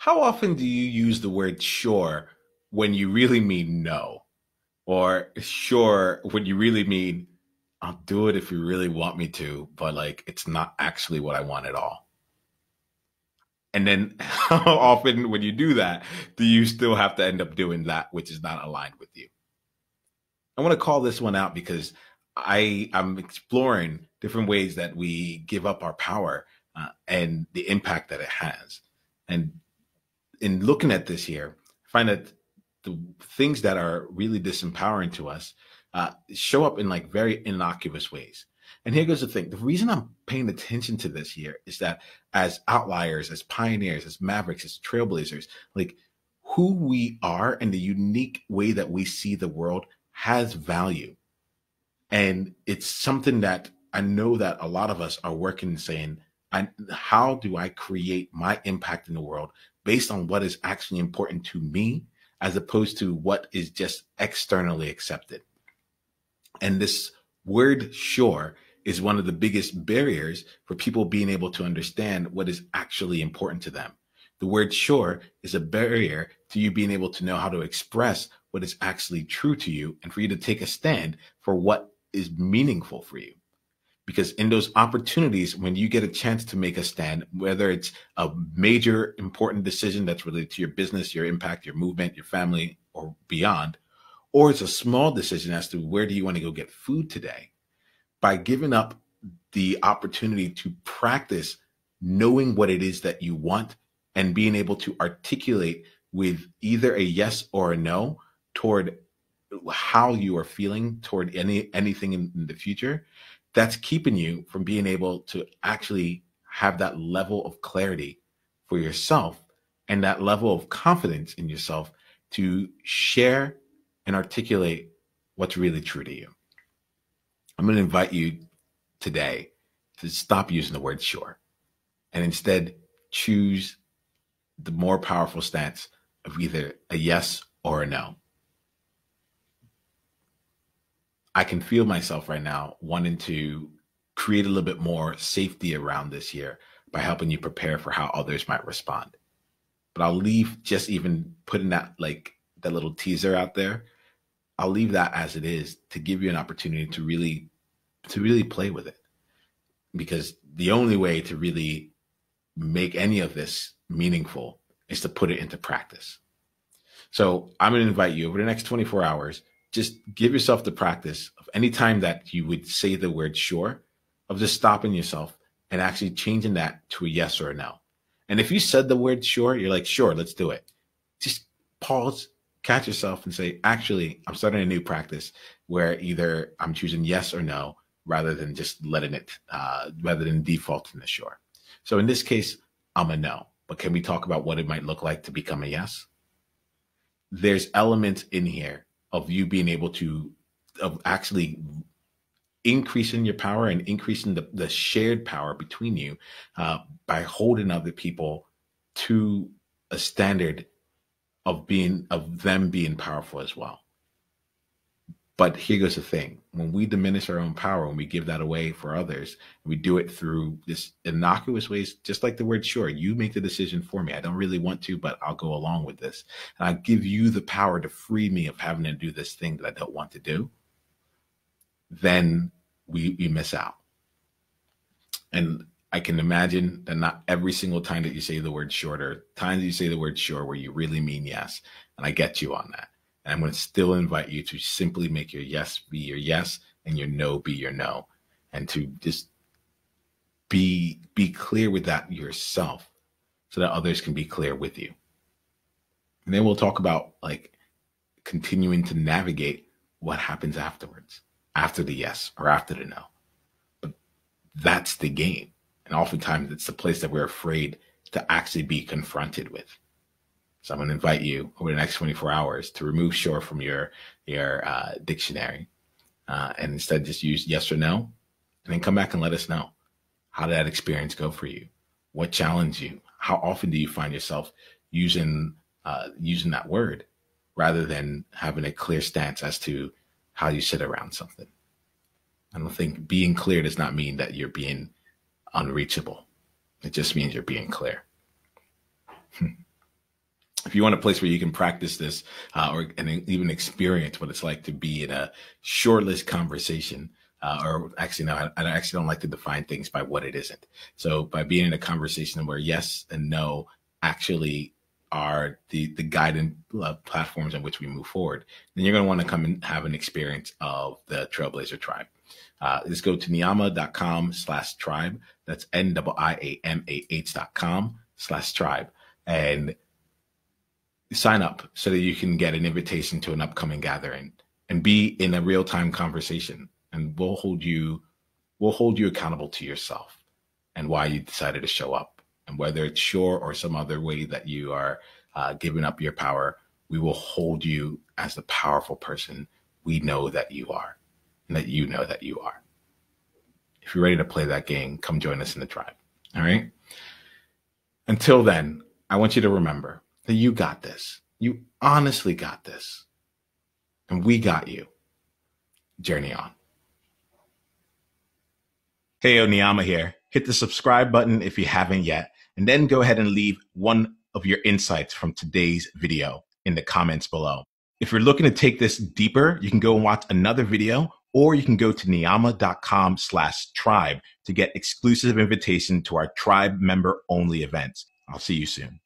how often do you use the word sure when you really mean no? Or sure when you really mean I'll do it if you really want me to, but like it's not actually what I want at all. And then how often when you do that, do you still have to end up doing that which is not aligned with you? I want to call this one out because I I'm exploring different ways that we give up our power uh, and the impact that it has. And in looking at this here, I find that the things that are really disempowering to us uh, show up in like very innocuous ways. And here goes the thing. The reason I'm paying attention to this here is that as outliers, as pioneers, as mavericks, as trailblazers, like who we are and the unique way that we see the world has value. And it's something that I know that a lot of us are working and saying, how do I create my impact in the world based on what is actually important to me as opposed to what is just externally accepted? And this word sure is one of the biggest barriers for people being able to understand what is actually important to them. The word sure is a barrier to you being able to know how to express what is actually true to you and for you to take a stand for what is meaningful for you. Because in those opportunities, when you get a chance to make a stand, whether it's a major important decision that's related to your business, your impact, your movement, your family, or beyond, or it's a small decision as to where do you want to go get food today by giving up the opportunity to practice knowing what it is that you want and being able to articulate with either a yes or a no toward how you are feeling toward any anything in, in the future that's keeping you from being able to actually have that level of clarity for yourself and that level of confidence in yourself to share and articulate what's really true to you. I'm going to invite you today to stop using the word sure and instead choose the more powerful stance of either a yes or a no. I can feel myself right now wanting to create a little bit more safety around this year by helping you prepare for how others might respond. But I'll leave just even putting that like that little teaser out there I'll leave that as it is to give you an opportunity to really to really play with it. Because the only way to really make any of this meaningful is to put it into practice. So I'm going to invite you over the next 24 hours, just give yourself the practice of any time that you would say the word sure, of just stopping yourself and actually changing that to a yes or a no. And if you said the word sure, you're like, sure, let's do it. Just pause, catch yourself and say, actually, I'm starting a new practice where either I'm choosing yes or no rather than just letting it, uh, rather than defaulting to sure. So in this case, I'm a no. But can we talk about what it might look like to become a yes? There's elements in here of you being able to, of actually increasing your power and increasing the, the shared power between you uh, by holding other people to a standard of being of them being powerful as well. But here goes the thing: when we diminish our own power, when we give that away for others, we do it through this innocuous ways, just like the word "sure." You make the decision for me. I don't really want to, but I'll go along with this, and I give you the power to free me of having to do this thing that I don't want to do. Then we we miss out. And I can imagine that not every single time that you say the word shorter, times you say the word sure where you really mean yes. And I get you on that. And I'm going to still invite you to simply make your yes be your yes and your no be your no. And to just be be clear with that yourself so that others can be clear with you. And then we'll talk about like continuing to navigate what happens afterwards, after the yes or after the no. But that's the game and oftentimes it's the place that we're afraid to actually be confronted with. So I'm going to invite you over the next 24 hours to remove sure from your your uh, dictionary, uh, and instead just use yes or no, and then come back and let us know how did that experience go for you, what challenged you, how often do you find yourself using uh, using that word rather than having a clear stance as to how you sit around something. I don't think being clear does not mean that you're being unreachable. It just means you're being clear. if you want a place where you can practice this uh, or and even experience what it's like to be in a shortlist conversation, uh, or actually, no, I, I, actually don't like to define things by what it isn't. So by being in a conversation where yes and no actually are the the guiding uh, platforms in which we move forward, then you're going to want to come and have an experience of the Trailblazer Tribe. Uh, just go to niiamah.com slash tribe. That's N-I-A-M-A-H dot com slash tribe. And sign up so that you can get an invitation to an upcoming gathering and be in a real time conversation. And we'll hold you, we'll hold you accountable to yourself and why you decided to show up. And whether it's sure or some other way that you are uh, giving up your power, we will hold you as the powerful person we know that you are and that you know that you are. If you're ready to play that game, come join us in the tribe. All right. Until then, I want you to remember that you got this. You honestly got this. And we got you. Journey on. Hey, Niiamah here. Hit the subscribe button if you haven't yet, and then go ahead and leave one of your insights from today's video in the comments below. If you're looking to take this deeper, you can go and watch another video, or you can go to niiamah.com slash tribe to get exclusive invitation to our tribe member only events. I'll see you soon.